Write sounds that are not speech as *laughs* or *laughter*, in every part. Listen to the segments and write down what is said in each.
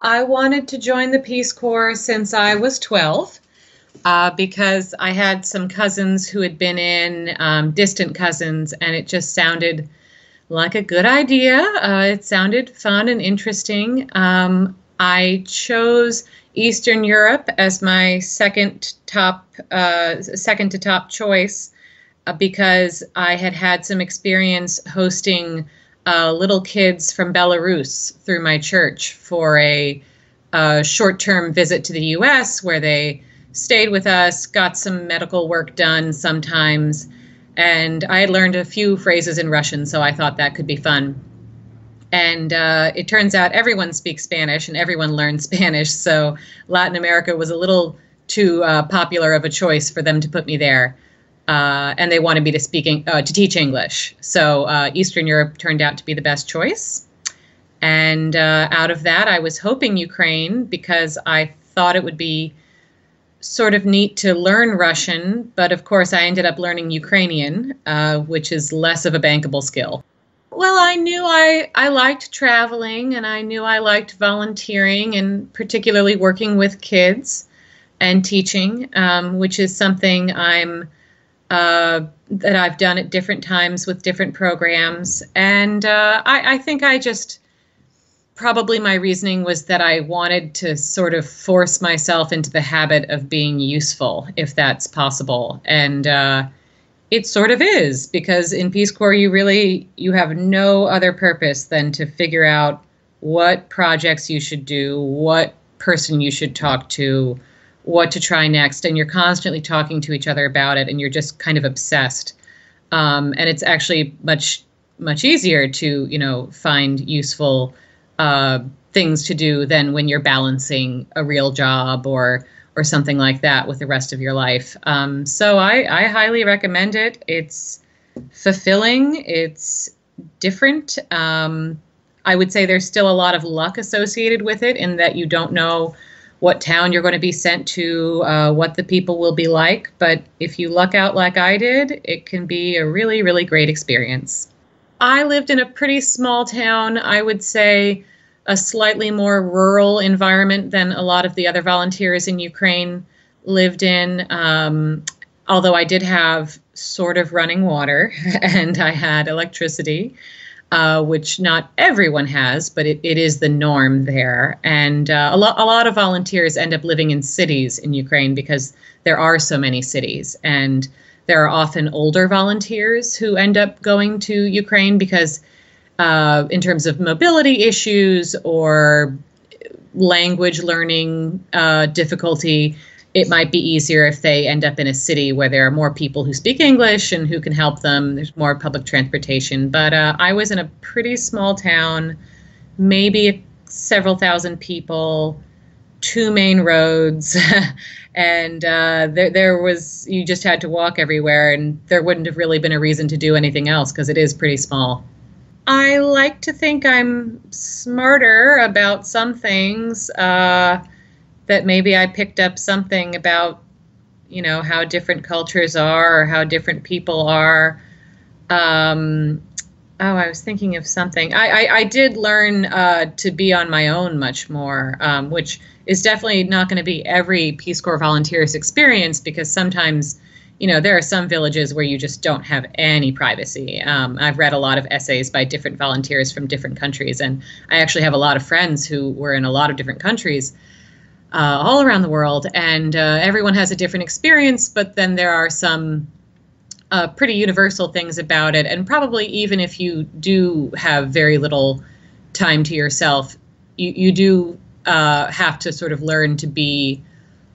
I wanted to join the Peace Corps since I was 12 uh, because I had some cousins who had been in, um, distant cousins, and it just sounded like a good idea. Uh, it sounded fun and interesting. Um, I chose Eastern Europe as my second top, uh, second to top choice uh, because I had had some experience hosting uh, little kids from Belarus through my church for a, a short term visit to the US where they stayed with us, got some medical work done sometimes. And I had learned a few phrases in Russian, so I thought that could be fun. And uh, it turns out everyone speaks Spanish and everyone learns *laughs* Spanish, so Latin America was a little too uh, popular of a choice for them to put me there uh, and they wanted me to speak uh, to teach English. So uh, Eastern Europe turned out to be the best choice. And uh, out of that, I was hoping Ukraine because I thought it would be sort of neat to learn Russian. But of course, I ended up learning Ukrainian, uh, which is less of a bankable skill. Well, I knew I, I liked traveling and I knew I liked volunteering and particularly working with kids and teaching, um, which is something I'm uh, that I've done at different times with different programs. And uh, I, I, think I just probably my reasoning was that I wanted to sort of force myself into the habit of being useful, if that's possible. And uh, it sort of is because in Peace Corps you really you have no other purpose than to figure out what projects you should do, what person you should talk to, what to try next and you're constantly talking to each other about it and you're just kind of obsessed. Um, and it's actually much much easier to you know find useful uh, things to do than when you're balancing a real job or or something like that with the rest of your life. Um, so I, I highly recommend it. It's fulfilling. It's different. Um, i would say there's still a lot of luck associated with it in that you don't know what town you're going to be sent to, uh, what the people will be like. But if you luck out like I did, it can be a really, really great experience. I lived in a pretty small town, I would say a slightly more rural environment than a lot of the other volunteers in Ukraine lived in. Um, although I did have sort of running water *laughs* and I had electricity uh, which not everyone has, but it, it is the norm there. And uh, a, lo- a lot of volunteers end up living in cities in Ukraine because there are so many cities. And there are often older volunteers who end up going to Ukraine because, uh, in terms of mobility issues or language learning uh, difficulty, it might be easier if they end up in a city where there are more people who speak English and who can help them. There's more public transportation. But uh, I was in a pretty small town, maybe several thousand people, two main roads, *laughs* and uh, there, there was you just had to walk everywhere, and there wouldn't have really been a reason to do anything else because it is pretty small. I like to think I'm smarter about some things. Uh, that maybe I picked up something about, you know, how different cultures are or how different people are. Um, oh, I was thinking of something. I, I, I did learn uh, to be on my own much more, um, which is definitely not going to be every Peace Corps volunteer's experience because sometimes, you know, there are some villages where you just don't have any privacy. Um, I've read a lot of essays by different volunteers from different countries, and I actually have a lot of friends who were in a lot of different countries uh, all around the world, and uh, everyone has a different experience. But then there are some uh, pretty universal things about it, and probably even if you do have very little time to yourself, you you do uh, have to sort of learn to be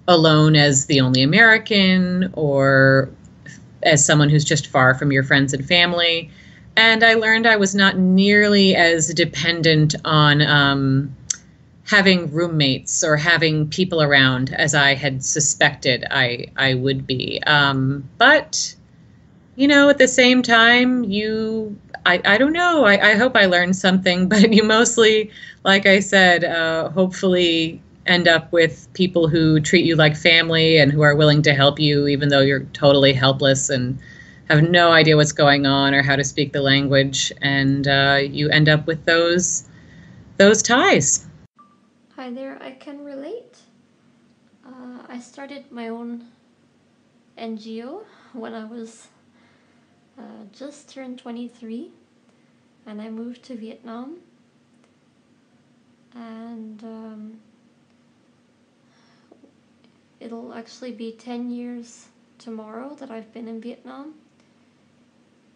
alone as the only American or as someone who's just far from your friends and family. And I learned I was not nearly as dependent on um, having roommates or having people around as I had suspected I I would be. Um, but you know, at the same time, you I, I don't know. I, I hope I learned something, *laughs* but you mostly, like I said, uh, hopefully end up with people who treat you like family and who are willing to help you, even though you're totally helpless and have no idea what's going on or how to speak the language. And uh, you end up with those those ties. Hi there, I can relate. Uh, I started my own NGO when I was uh, just turned 23 and I moved to Vietnam. And um, it'll actually be 10 years tomorrow that I've been in Vietnam.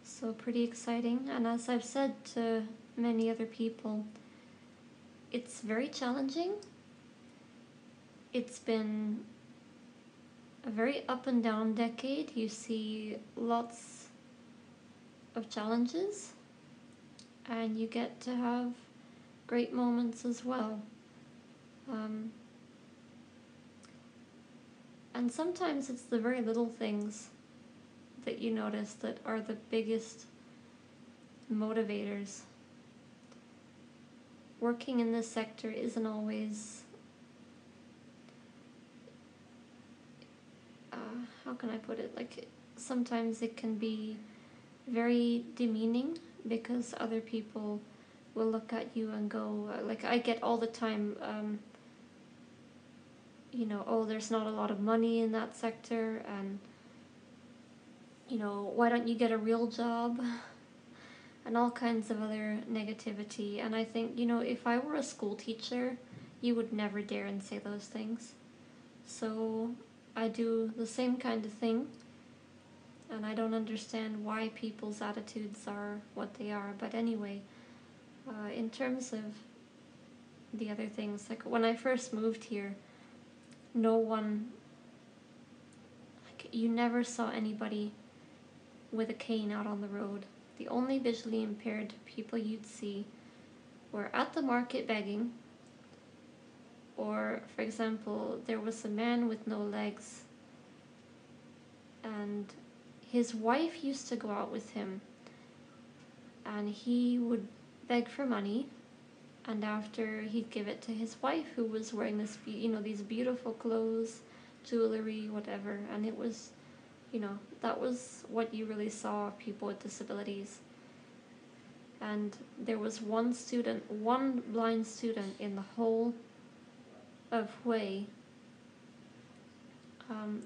So, pretty exciting. And as I've said to many other people, it's very challenging. It's been a very up and down decade. You see lots of challenges, and you get to have great moments as well. Um, and sometimes it's the very little things that you notice that are the biggest motivators. Working in this sector isn't always. Uh, how can I put it? Like, sometimes it can be very demeaning because other people will look at you and go, uh, like, I get all the time. Um, you know, oh, there's not a lot of money in that sector, and, you know, why don't you get a real job? *laughs* And all kinds of other negativity. And I think, you know, if I were a school teacher, you would never dare and say those things. So I do the same kind of thing. And I don't understand why people's attitudes are what they are. But anyway, uh, in terms of the other things, like when I first moved here, no one like you never saw anybody with a cane out on the road. The only visually impaired people you'd see were at the market begging, or, for example, there was a man with no legs, and his wife used to go out with him, and he would beg for money and after he'd give it to his wife who was wearing this you know these beautiful clothes jewelry whatever and it was you know that was what you really saw of people with disabilities. And there was one student one blind student in the whole of Hue um,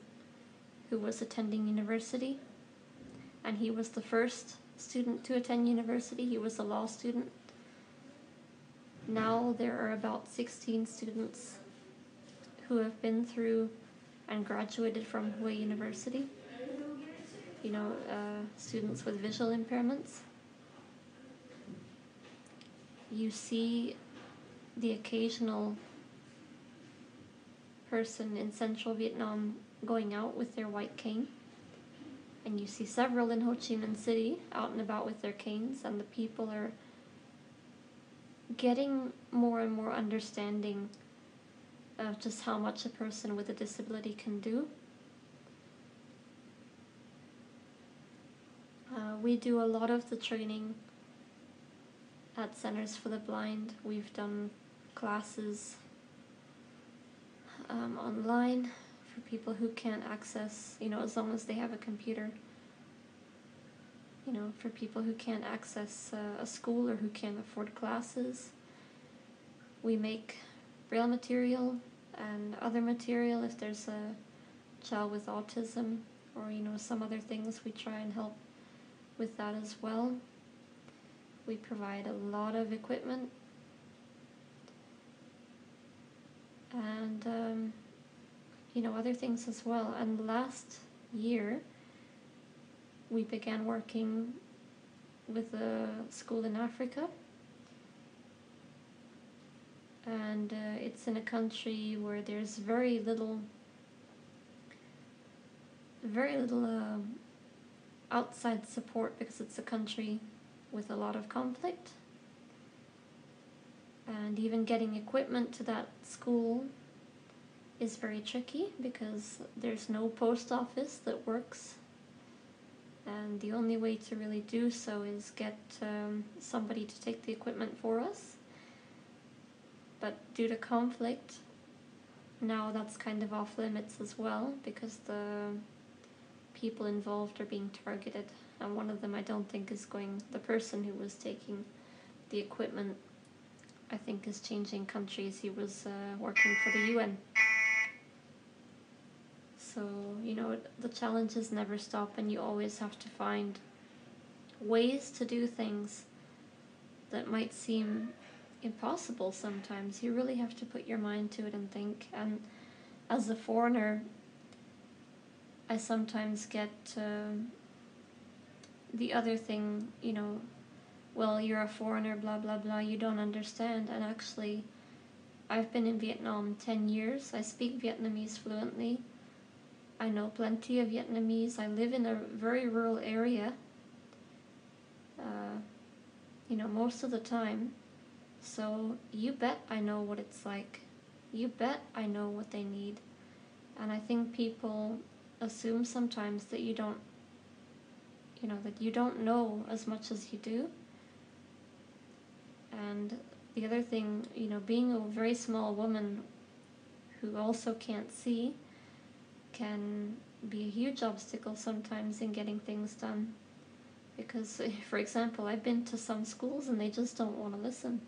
who was attending university. And he was the first student to attend university. He was a law student. Now there are about 16 students who have been through and graduated from Hue University. You know, uh, students with visual impairments. You see the occasional person in central Vietnam going out with their white cane. And you see several in Ho Chi Minh City out and about with their canes, and the people are getting more and more understanding of just how much a person with a disability can do. Uh, we do a lot of the training at Centers for the Blind. We've done classes um, online for people who can't access, you know, as long as they have a computer. You know, for people who can't access uh, a school or who can't afford classes. We make braille material and other material if there's a child with autism or you know some other things we try and help with that as well. We provide a lot of equipment. And um, you know other things as well. And last year we began working with a school in africa. And uh, it's in a country where there's very little very little uh, outside support because it's a country with a lot of conflict. And even getting equipment to that school is very tricky because there's no post office that works. And the only way to really do so is get um, somebody to take the equipment for us. But due to conflict, now that's kind of off limits as well because the people involved are being targeted. And one of them, I don't think, is going, the person who was taking the equipment, I think, is changing countries. He was uh, working for the UN. So, you know, the challenges never stop, and you always have to find ways to do things that might seem impossible sometimes. You really have to put your mind to it and think. And as a foreigner, I sometimes get uh, the other thing, you know, well, you're a foreigner, blah, blah, blah, you don't understand. And actually, I've been in Vietnam 10 years. I speak Vietnamese fluently. I know plenty of Vietnamese. I live in a very rural area, uh, you know, most of the time. So you bet I know what it's like. You bet I know what they need. And I think people assume sometimes that you don't, you know, that you don't know as much as you do. And the other thing, you know, being a very small woman who also can't see can be a huge obstacle sometimes in getting things done. Because, *laughs* for example, I've been to some schools and they just don't want to listen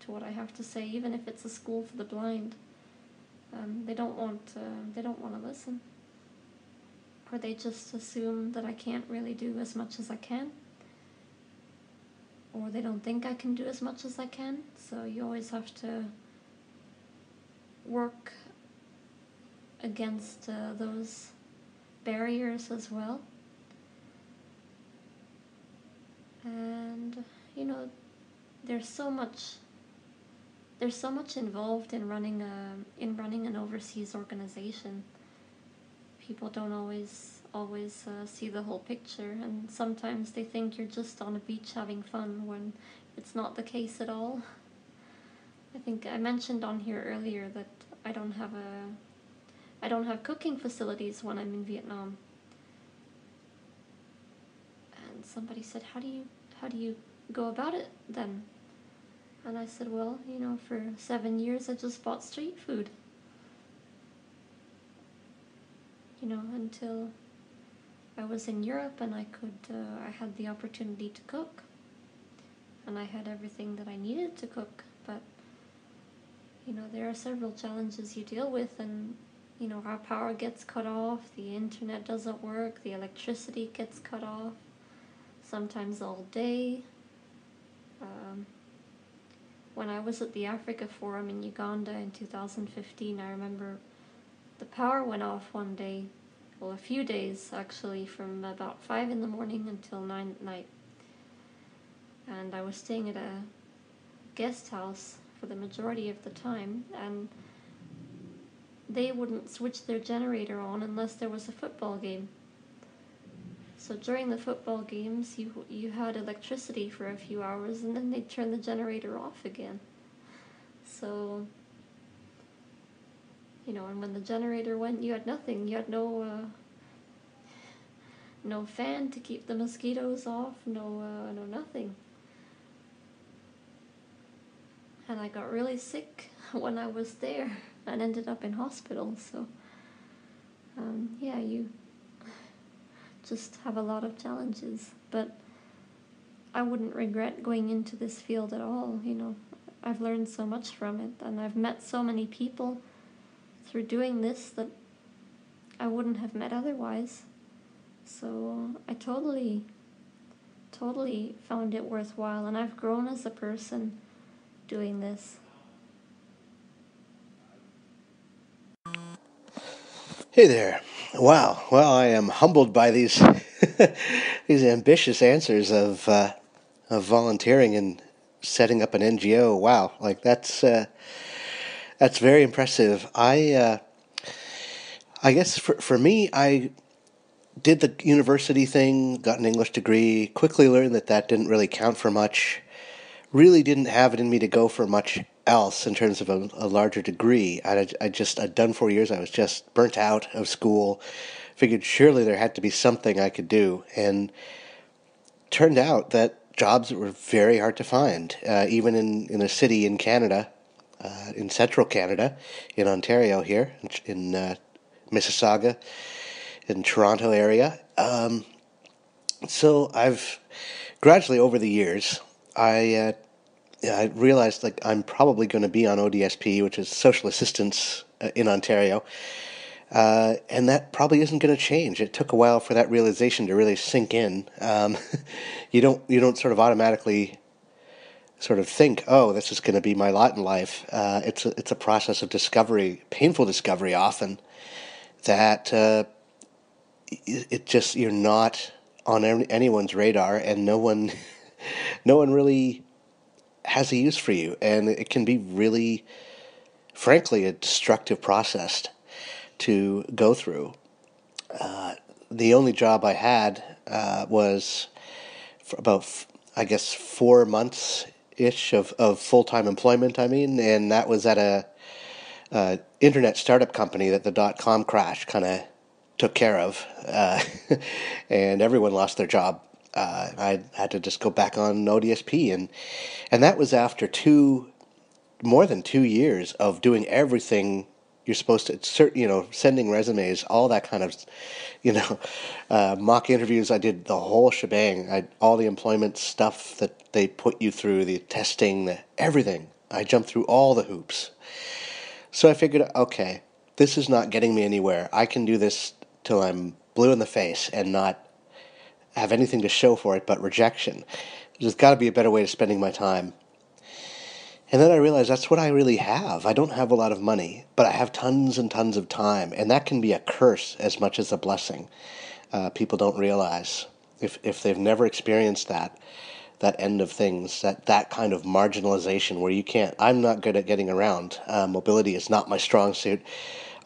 to what I have to say, even if it's a school for the blind. Um, they don't want uh, they don't want to listen, or they just assume that I can't really do as much as I can, or they don't think I can do as much as I can. So you always have to work against uh, those barriers as well. And you know, there's so much there's so much involved in running a in running an overseas organization. People don't always always uh, see the whole picture, and sometimes they think you're just on a beach having fun when it's not the case at all. I think I mentioned on here earlier that I don't have a I don't have cooking facilities when I'm in Vietnam. And somebody said, "How do you how do you go about it then?" And I said, "Well, you know, for 7 years I just bought street food." You know, until I was in Europe and I could uh, I had the opportunity to cook. And I had everything that I needed to cook, but you know, there are several challenges you deal with and you know, our power gets cut off, the internet doesn't work, the electricity gets cut off, sometimes all day. Um, when I was at the Africa Forum in Uganda in 2015, I remember the power went off one day, well, a few days actually, from about 5 in the morning until 9 at night. And I was staying at a guest house for the majority of the time, and they wouldn't switch their generator on unless there was a football game. So during the football games, you you had electricity for a few hours, and then they'd turn the generator off again. So, you know, and when the generator went, you had nothing. You had no uh, no fan to keep the mosquitoes off. No, uh, no nothing. And I got really sick *laughs* when I was there *laughs* and ended up in hospital. So, um, yeah, you *laughs* just have a lot of challenges. But I wouldn't regret going into this field at all. You know, I've learned so much from it, and I've met so many people through doing this that I wouldn't have met otherwise. So I totally, totally found it worthwhile, and I've grown as a person doing this. Hey there. Wow. Well, I am humbled by these *laughs* these ambitious answers of uh, of volunteering and setting up an NGO. Wow, like that's uh, that's very impressive. I uh, I guess for for me, I did the university thing, got an English degree, quickly learned that that didn't really count for much. Really didn't have it in me to go for much else in terms of a, a larger degree. I, I just I'd done four years. I was just burnt out of school. Figured surely there had to be something I could do, and turned out that jobs were very hard to find, uh, even in in a city in Canada, uh, in central Canada, in Ontario here, in uh, Mississauga, in Toronto area. Um, so I've gradually over the years I uh, I realized like I'm probably going to be on ODSP, which is social assistance uh, in Ontario, uh, and that probably isn't going to change. It took a while for that realization to really sink in. Um, *laughs* you don't you don't sort of automatically sort of think, oh, this is going to be my lot in life. Uh, it's a, it's a process of discovery, painful discovery often, that uh, it just you're not on anyone's radar, and no one *laughs* no one really has a use for you, and it can be really, frankly, a destructive process to go through. Uh, the only job I had uh, was for about, I guess, four months ish of, of full time employment. I mean, and that was at a, internet startup company that the dot com crash kind of took care of, uh, *laughs* and everyone lost their job uh, I had to just go back on ODSP, and and that was after two, more than two years of doing everything you're supposed to, you know, sending resumes, all that kind of, you know, *laughs* uh, mock interviews. I did the whole shebang. I all the employment stuff that they put you through, the testing, the everything. I jumped through all the hoops. So I figured, okay, this is not getting me anywhere. I can do this till I'm blue in the face and not have anything to show for it but rejection. There's got to be a better way of spending my time. And then I realized that's what I really have. I don't have a lot of money, but I have tons and tons of time, and that can be a curse as much as a blessing. Uh, people don't realize if if they've never experienced that that end of things, that that kind of marginalization where you can't. I'm not good at getting around. Uh, mobility is not my strong suit.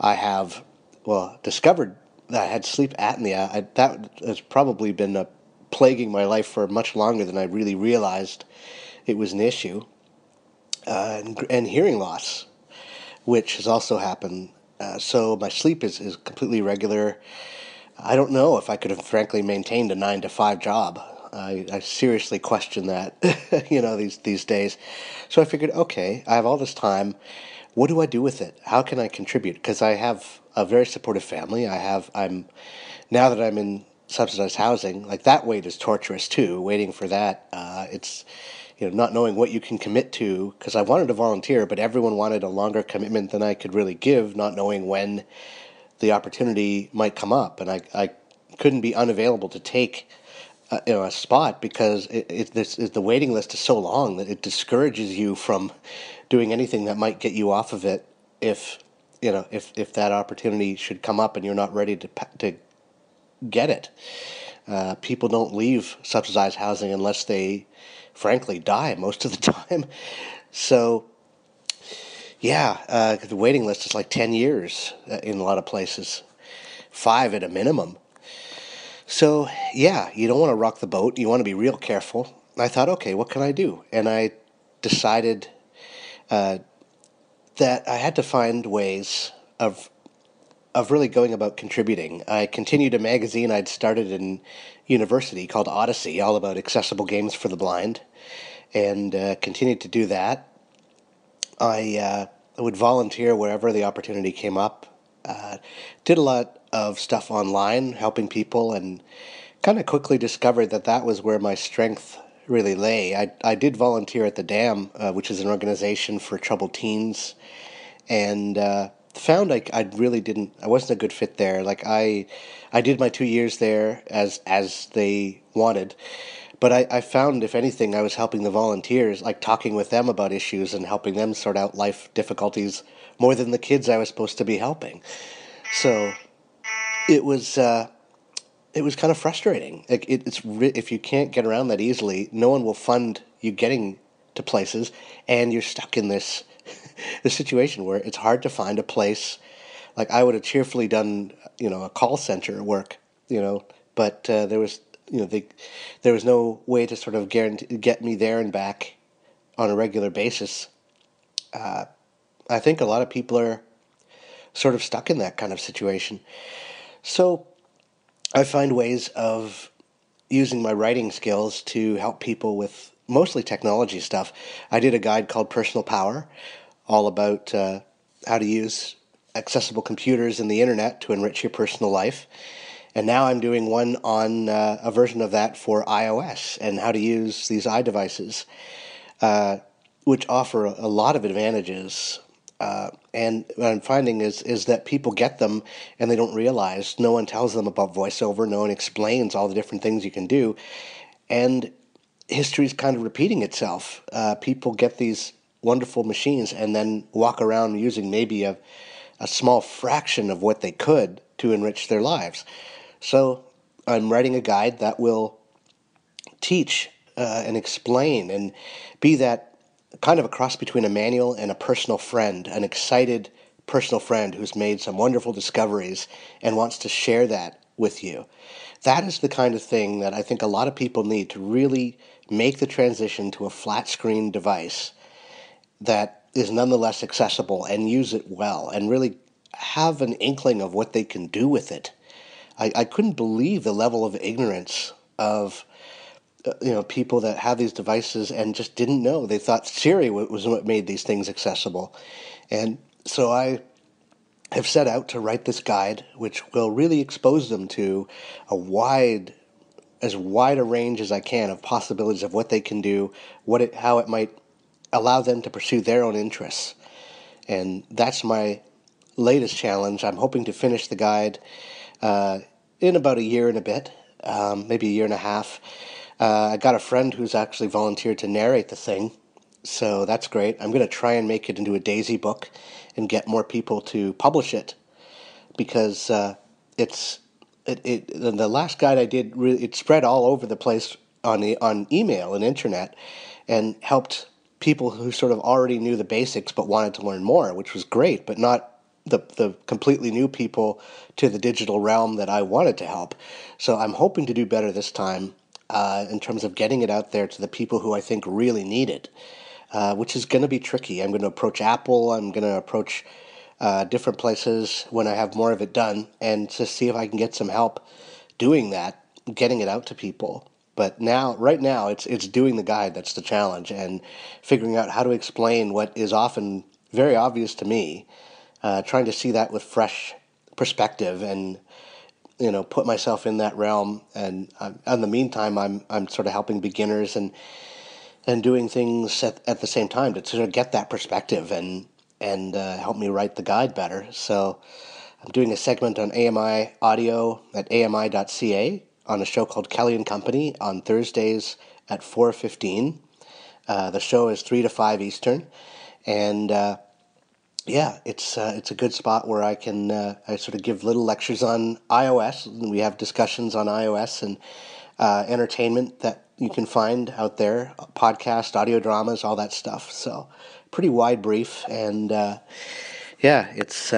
I have well discovered that I had sleep apnea. I, that has probably been plaguing my life for much longer than I really realized it was an issue. Uh, and, and, hearing loss, which has also happened. Uh, so my sleep is, is completely regular. I don't know if I could have frankly maintained a nine to five job. I, I seriously question that, *laughs* you know, these these days. So I figured, okay, I have all this time. What do I do with it? How can I contribute? Because I have a very supportive family. I have I'm now that I'm in subsidized housing, like that wait is torturous too. Waiting for that, uh, it's you know not knowing what you can commit to because I wanted to volunteer, but everyone wanted a longer commitment than I could really give, not knowing when the opportunity might come up, and I I couldn't be unavailable to take. Uh, you know, a spot because it, it, this, is the waiting list is so long that it discourages you from doing anything that might get you off of it if you know, if if that opportunity should come up and you're not ready to to get it. Uh, people don't leave subsidized housing unless they, frankly, die most of the *laughs* time. So, yeah, uh, the waiting list is like 10 years uh, in a lot of places, five at a minimum. So, yeah, you don't want to rock the boat. You want to be real careful. I thought, okay, what can I do? And I decided uh, that I had to find ways of of really going about contributing. I continued a magazine I'd started in university called Audyssey, all about accessible games for the blind, and uh, continued to do that. I uh, would volunteer wherever the opportunity came up. Uh, did a lot of stuff online, helping people, and kind of quickly discovered that that was where my strength really lay. I, I did volunteer at the Dam, uh, which is an organization for troubled teens, and uh, found I, I really didn't. I wasn't a good fit there. Like I, I did my two years there as as they wanted, but I, I found if anything I was helping the volunteers, like talking with them about issues and helping them sort out life difficulties more than the kids I was supposed to be helping. So it was. Uh, it was kind of frustrating. Like it, it's if you can't get around that easily, no one will fund you getting to places, and you're stuck in this this situation where it's hard to find a place. Like I would have cheerfully done, you know, a call center work, you know, but uh, there was, you know, there was no way to sort of guarantee get me there and back on a regular basis. Uh, I think a lot of people are sort of stuck in that kind of situation. So I find ways of using my writing skills to help people with mostly technology stuff. I did a guide called Personal Power, all about uh, how to use accessible computers and the internet to enrich your personal life. And now I'm doing one on uh, a version of that for iOS and how to use these iDevices. Uh, which offer a, lot of advantages. Uh, and what I'm finding is is that people get them and they don't realize. No one tells them about voiceover. No one explains all the different things you can do, and history is kind of repeating itself. Uh, people get these wonderful machines and then walk around using maybe a a small fraction of what they could to enrich their lives. So I'm writing a guide that will teach uh, and explain and be that kind of a cross between a manual and a personal friend, an excited personal friend who's made some wonderful discoveries and wants to share that with you. That is the kind of thing that I think a lot of people need to really make the transition to a flat screen device that is nonetheless accessible and use it well and really have an inkling of what they can do with it. I, I couldn't believe the level of ignorance of uh, you know people that have these devices and just didn't know. They thought Siri was what made these things accessible, and so I have set out to write this guide, which will really expose them to a wide, as wide a range as I can of possibilities of what they can do, what it, how it might allow them to pursue their own interests, and that's my latest challenge. I'm hoping to finish the guide uh, in about a year and a bit, um, maybe a year and a half. Uh, I got a friend who's actually volunteered to narrate the thing, so that's great. I'm going to try and make it into a Daisy book and get more people to publish it because uh, it's it, it the last guide I did really it spread all over the place on the on email and internet and helped people who sort of already knew the basics but wanted to learn more, which was great, but not the, the completely new people to the digital realm that I wanted to help. So I'm hoping to do better this time uh, in terms of getting it out there to the people who I think really need it, uh, which is going to be tricky. I'm going to approach Apple, I'm going to approach uh, different places when I have more of it done and to see if I can get some help doing that, getting it out to people. But now, right now, it's it's doing the guide that's the challenge, and figuring out how to explain what is often very obvious to me uh, trying to see that with fresh perspective and you know put myself in that realm. And uh, in the meantime I'm I'm sort of helping beginners and and doing things at, at the same time to sort of get that perspective and and uh, help me write the guide better. So I'm doing a segment on AMI audio at ami.ca on a show called Kelly and Company on Thursdays at 4:15 uh, the show is 3 to 5 Eastern and uh, yeah, it's uh, it's a good spot where I can uh, I sort of give little lectures on iOS. We have discussions on iOS and uh, entertainment that you can find out there, podcast, audio dramas, all that stuff. So pretty wide brief, and uh, yeah, it's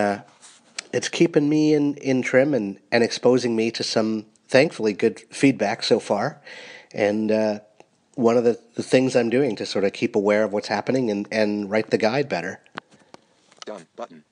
it's keeping me in, in trim and, and exposing me to some thankfully good feedback so far, and uh, one of the, the things I'm doing to sort of keep aware of what's happening and, and write the guide better. Done button.